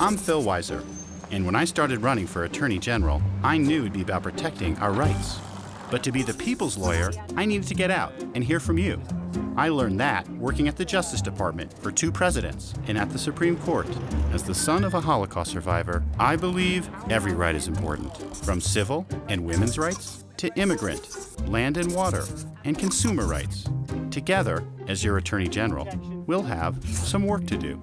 I'm Phil Weiser, and when I started running for Attorney General, I knew it'd be about protecting our rights. But to be the people's lawyer, I needed to get out and hear from you. I learned that working at the Justice Department for two presidents and at the Supreme Court. As the son of a Holocaust survivor, I believe every right is important, from civil and women's rights to immigrant, land and water, and consumer rights. Together, as your Attorney General, we'll have some work to do.